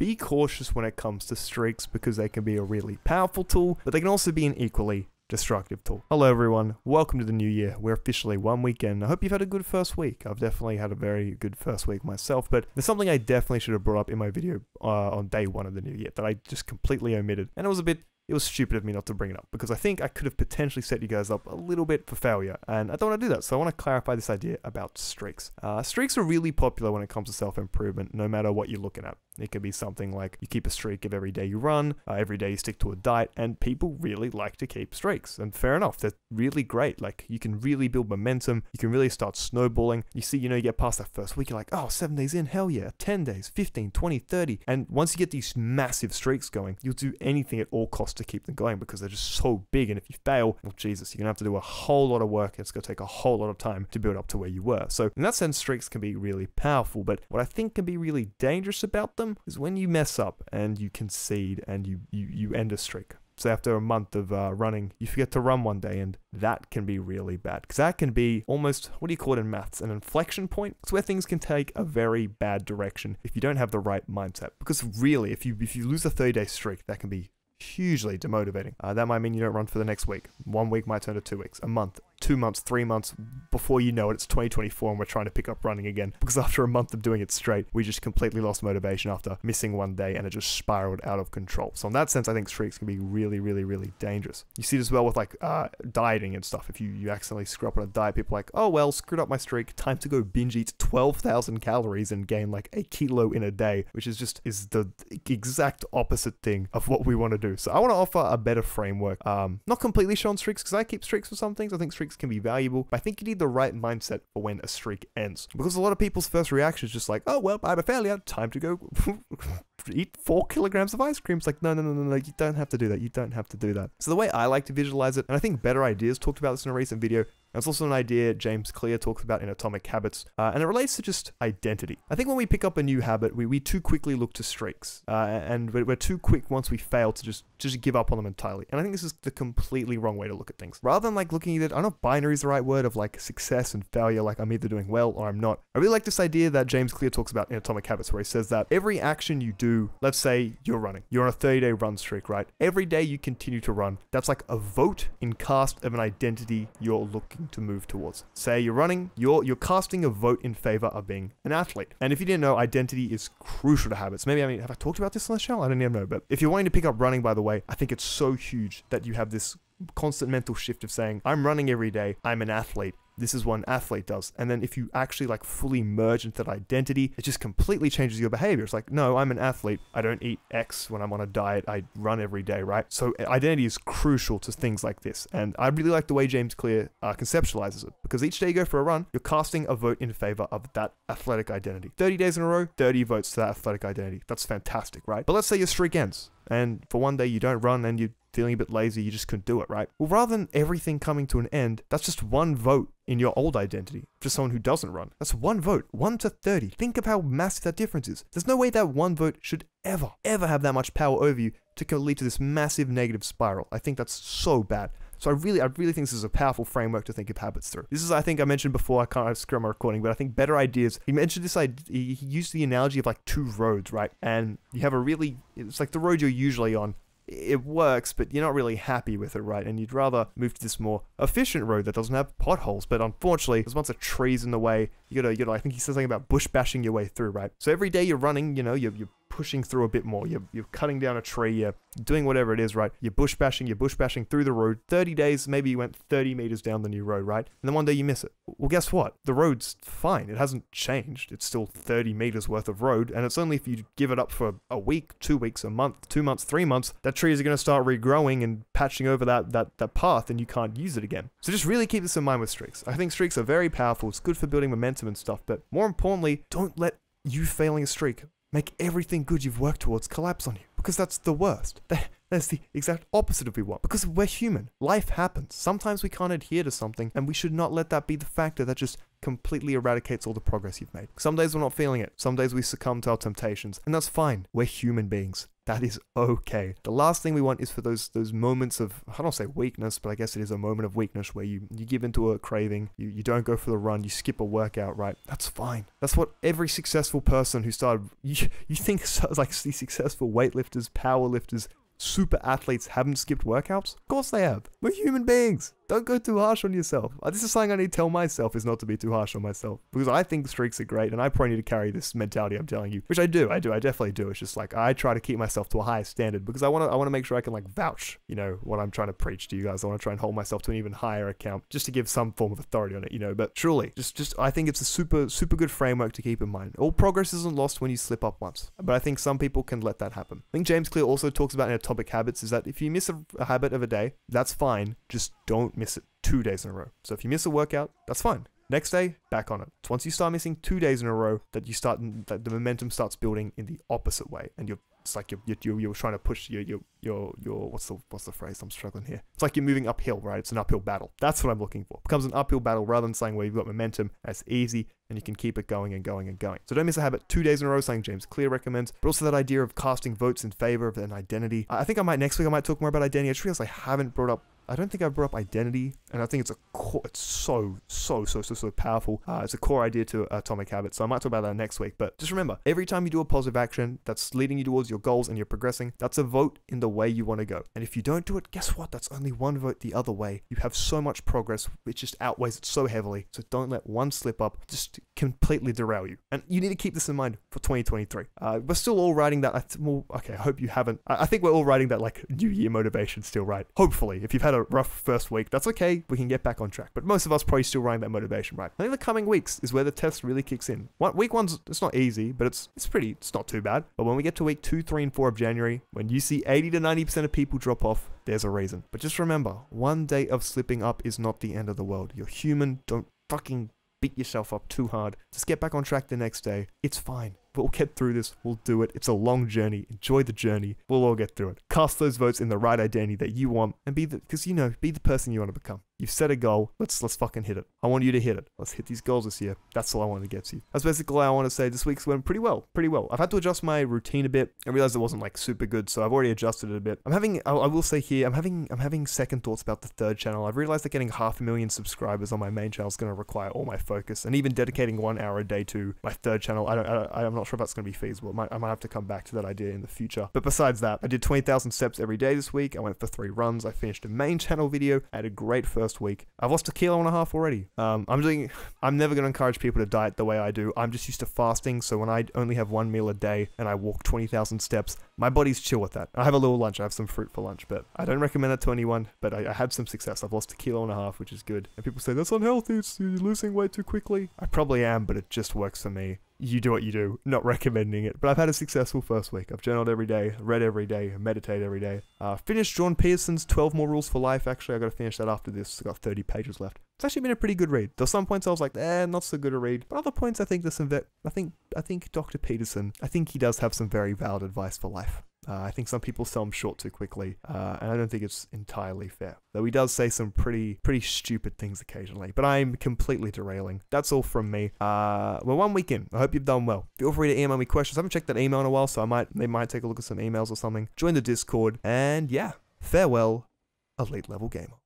be cautious when it comes to streaks because they can be a really powerful tool, but they can also be an equally destructive tool. Hello everyone, welcome to the new year. We're officially one weekend. I hope you've had a good first week. I've definitely had a very good first week myself, but there's something I definitely should have brought up in my video uh, on day one of the new year that I just completely omitted, and it was a bit it was stupid of me not to bring it up because I think I could have potentially set you guys up a little bit for failure, and I don't want to do that. So I want to clarify this idea about streaks. Uh, streaks are really popular when it comes to self improvement, no matter what you're looking at. It could be something like you keep a streak of every day you run, uh, every day you stick to a diet, and people really like to keep streaks. And fair enough, they're really great. Like you can really build momentum, you can really start snowballing. You see, you know, you get past that first week, you're like, oh, seven days in, hell yeah, 10 days, 15, 20, 30. And once you get these massive streaks going, you'll do anything at all costs to keep them going because they're just so big. And if you fail, well, Jesus, you're gonna have to do a whole lot of work. It's gonna take a whole lot of time to build up to where you were. So in that sense, streaks can be really powerful. But what I think can be really dangerous about them is when you mess up and you concede and you, you, you end a streak. So after a month of uh, running, you forget to run one day, and that can be really bad. Because that can be almost, what do you call it in maths? An inflection point? It's where things can take a very bad direction if you don't have the right mindset. Because really, if you if you lose a 30 day streak, that can be hugely demotivating. Uh, that might mean you don't run for the next week. One week might turn to two weeks, a month, two months, three months, before you know it, it's 2024 and we're trying to pick up running again. Because after a month of doing it straight, we just completely lost motivation after missing one day and it just spiraled out of control. So in that sense, I think streaks can be really, really, really dangerous. You see it as well with like uh, dieting and stuff. If you, you accidentally screw up on a diet, people like, oh well, screwed up my streak, time to go binge eat 12,000 calories and gain like a kilo in a day, which is just is the exact opposite thing of what we want to do. So I want to offer a better framework. Um, not completely shown streaks because I keep streaks for some things. I think streaks streaks can be valuable, but I think you need the right mindset for when a streak ends. Because a lot of people's first reaction is just like, oh, well, I'm a failure, time to go eat four kilograms of ice cream. It's like, no, no, no, no, no, you don't have to do that. You don't have to do that. So the way I like to visualize it, and I think Better Ideas talked about this in a recent video, and it's also an idea James Clear talks about in Atomic Habits, uh, and it relates to just identity. I think when we pick up a new habit, we, we too quickly look to streaks, uh, and we're, we're, too quick once we fail to just just give up on them entirely. And I think this is the completely wrong way to look at things. Rather than like looking at it, I don't know binary is the right word of like success and failure, like I'm either doing well or I'm not. I really like this idea that James Clear talks about in Atomic Habits, where he says that every action you do, let's say you're running, you're on a 30 day run streak, right? Every day you continue to run, that's like a vote in cast of an identity you're looking to move towards. Say you're running, you're you're casting a vote in favor of being an athlete. And if you didn't know, identity is crucial to habits. Maybe I mean, have I talked about this on the channel? I don't even know. But if you're wanting to pick up running, by the way, I think it's so huge that you have this constant mental shift of saying, I'm running every day, I'm an athlete this is what an athlete does. And then if you actually like fully merge into that identity, it just completely changes your behavior. It's like, no, I'm an athlete. I don't eat X when I'm on a diet. I run every day, right? So identity is crucial to things like this. And I really like the way James Clear uh, conceptualizes it because each day you go for a run, you're casting a vote in favor of that athletic identity. 30 days in a row, 30 votes to that athletic identity. That's fantastic, right? But let's say your streak ends and for one day you don't run and you're feeling a bit lazy, you just couldn't do it, right? Well, rather than everything coming to an end, that's just one vote in your old identity for someone who doesn't run. That's one vote, 1 to 30. Think of how massive that difference is. There's no way that one vote should ever, ever have that much power over you to lead to this massive negative spiral. I think that's so bad. So I really, I really think this is a powerful framework to think of habits through. This is, I think I mentioned before, I can't screw my recording, but I think better ideas. He mentioned this idea, he used the analogy of like two roads, right? And you have a really, it's like the road you're usually on it works, but you're not really happy with it, right? And you'd rather move to this more efficient road that doesn't have potholes. But unfortunately, there's lots of trees in the way. You gotta, you know, I think he says something about bush bashing your way through, right? So every day you're running, you know, you're, you're pushing through a bit more. You're, you're cutting down a tree, you're doing whatever it is, right? You're bush bashing, you're bush bashing through the road. 30 days, maybe you went 30 meters down the new road, right? And then one day you miss it. Well, guess what? The road's fine. It hasn't changed. It's still 30 meters worth of road. And it's only if you give it up for a week, two weeks, a month, two months, three months, that trees are going to start regrowing and patching over that, that, that path and you can't use it again. So just really keep this in mind with streaks. I think streaks are very powerful. It's good for building momentum and stuff. But more importantly, don't let you failing a streak make everything good you've worked towards collapse on you. Because that's the worst. That's the exact opposite of we want. Because we're human. Life happens. Sometimes we can't adhere to something, and we should not let that be the factor that just completely eradicates all the progress you've made. Some days we're not feeling it. Some days we succumb to our temptations, and that's fine. We're human beings. That is okay. The last thing we want is for those those moments of I don't say weakness, but I guess it is a moment of weakness where you you give into a craving, you, you don't go for the run, you skip a workout, right? That's fine. That's what every successful person who started you, you think like these successful weightlifters, power lifters, super athletes haven't skipped workouts? Of course they have. We're human beings. Don't go too harsh on yourself. Uh, this is something I need to tell myself is not to be too harsh on myself because I think streaks are great and I probably need to carry this mentality I'm telling you, which I do. I do. I definitely do. It's just like I try to keep myself to a higher standard because I want to. I want to make sure I can like vouch, you know, what I'm trying to preach to you guys. I want to try and hold myself to an even higher account just to give some form of authority on it, you know. But truly, just just I think it's a super super good framework to keep in mind. All progress isn't lost when you slip up once, but I think some people can let that happen. I think James Clear also talks about in Atomic Habits is that if you miss a, a habit of a day, that's fine. Just don't miss it two days in a row. So if you miss a workout, that's fine. Next day, back on it. Once you start missing two days in a row that you start that the momentum starts building in the opposite way, and you're it's like you're you're, you're trying to push your your your your what's the what's the phrase? I'm struggling here. It's like you're moving uphill, right? It's an uphill battle. That's what I'm looking for. It becomes an uphill battle rather than saying where you've got momentum. That's easy and you can keep it going and going and going. So don't miss a habit two days in a row, saying James Clear recommends, but also that idea of casting votes in favor of an identity. I think I might next week I might talk more about identity. I just realized I haven't brought up I don't think I've brought up identity, and I think it's a core, it's so, so, so, so, so powerful. Uh, it's a core idea to Atomic Habits, so I might talk about that next week. But just remember, every time you do a positive action that's leading you towards your goals and you're progressing, that's a vote in the way you want to go. And if you don't do it, guess what? That's only one vote the other way. You have so much progress, which just outweighs it so heavily. So don't let one slip up just completely derail you. And you need to keep this in mind for 2023. Uh, we're still all writing that. Well, okay, I hope you haven't. I think we're all writing that like New Year motivation still, right? Hopefully, if you've had a rough first week, that's okay. We can get back on track. But most of us probably still running that motivation, right? I think the coming weeks is where the test really kicks in. One, week one's it's not easy, but it's it's pretty it's not too bad. But when we get to week two, three, and four of January, when you see 80 to 90% of people drop off, there's a reason. But just remember, one day of slipping up is not the end of the world. You're human. Don't fucking beat yourself up too hard. Just get back on track the next day. It's fine. We'll get through this. We'll do it. It's a long journey. Enjoy the journey. We'll all get through it. Cast those votes in the right identity that you want and be the, because you know, be the person you want to become. You've set a goal. Let's let's fucking hit it. I want you to hit it. Let's hit these goals this year. That's all I want to get to. That's basically all I want to say. This week's went pretty well. Pretty well. I've had to adjust my routine a bit. I realized it wasn't like super good, so I've already adjusted it a bit. I'm having I, I will say here, I'm having I'm having second thoughts about the third channel. I've realized that getting half a million subscribers on my main channel is going to require all my focus, and even dedicating one hour a day to my third channel. I don't. I, I'm not sure if that's going to be feasible. I might, I might have to come back to that idea in the future. But besides that, I did 20,000 steps every day this week. I went for three runs. I finished a main channel video. I had a great first week. I've lost a kilo and a half already. Um, I'm doing. I'm never going to encourage people to diet the way I do. I'm just used to fasting, so when I only have one meal a day and I walk 20,000 steps, my body's chill with that. I have a little lunch. I have some fruit for lunch, but I don't recommend that to anyone. But I, I had some success. I've lost a kilo and a half, which is good. And people say that's unhealthy. It's you're losing weight too quickly. I probably am, but it just works for me you do what you do, not recommending it. But I've had a successful first week. I've journaled every day, read every day, meditated every day. Uh, finished Jordan Peterson's 12 More Rules for Life. Actually, I got to finish that after this. I got 30 pages left. It's actually been a pretty good read. There's some points I was like, eh, not so good a read. But other points, I think there's some. Ve- I think I think Dr. Peterson. I think he does have some very valid advice for life. Uh, I think some people sell him short too quickly, uh, and I don't think it's entirely fair. Though he does say some pretty pretty stupid things occasionally, but I'm completely derailing. That's all from me. Uh, one week in. I hope you've done well. Feel free to email me questions. I haven't checked that email in a while, so I might they might take a look at some emails or something. Join the Discord, and yeah, farewell, elite level gamer.